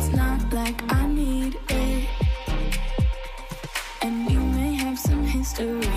it's not like I need it. And you may have some history.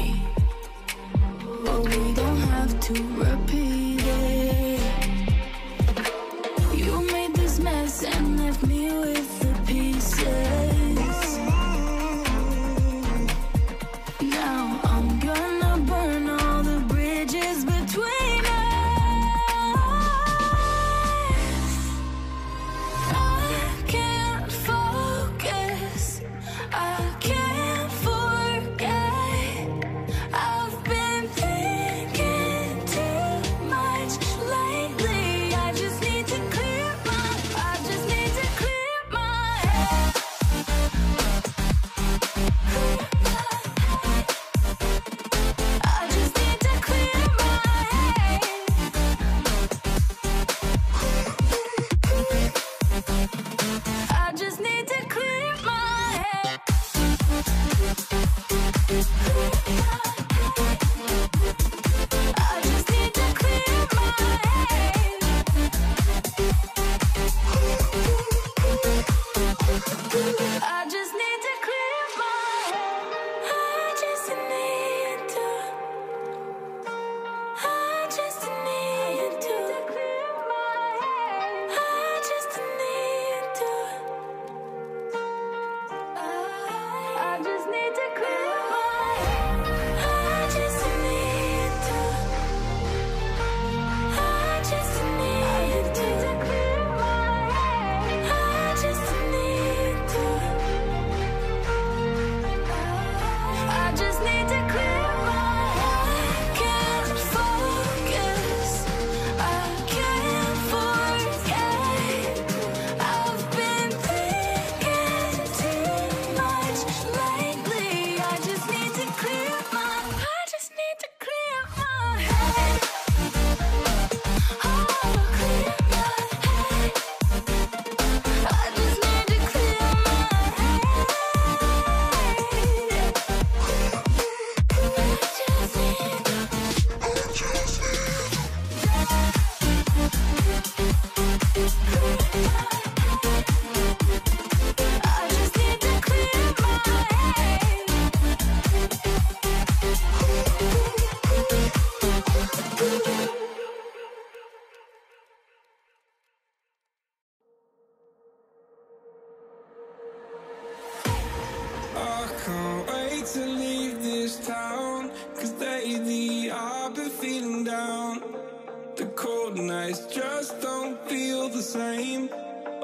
The cold nights just don't feel the same.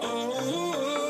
oh.